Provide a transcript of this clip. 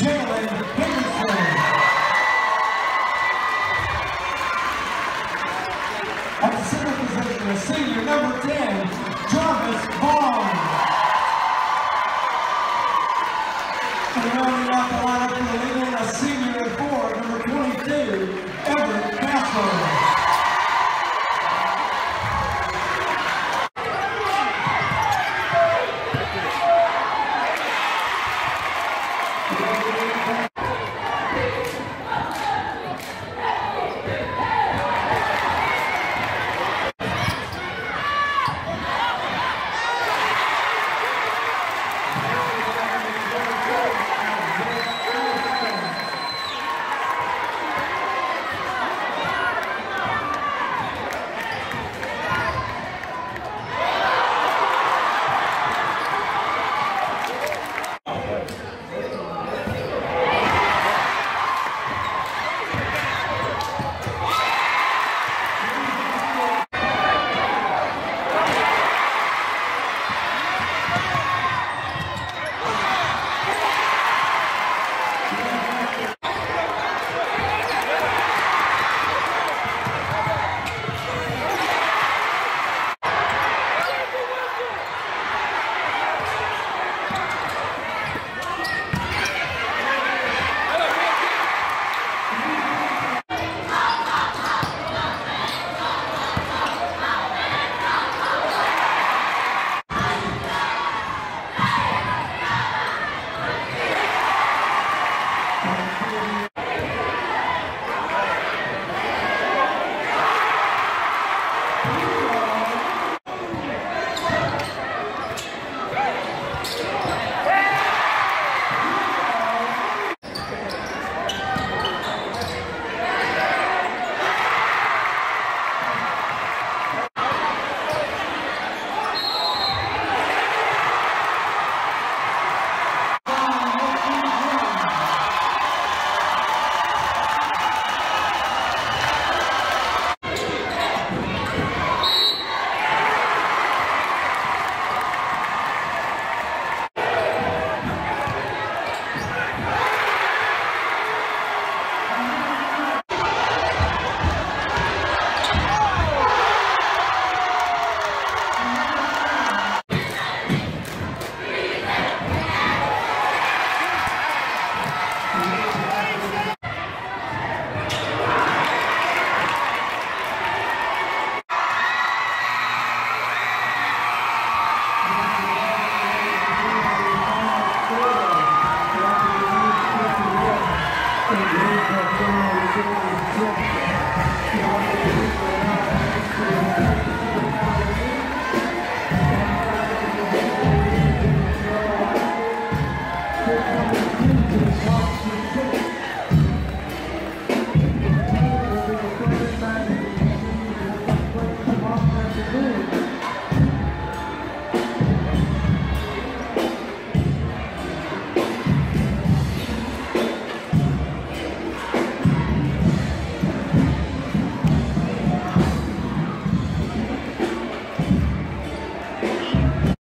Dylan Henderson. The center position, a senior number 10, Jarvis Vaughan. And rounding out the lineup the a senior at four, number 22, Everett Castle. Thank you.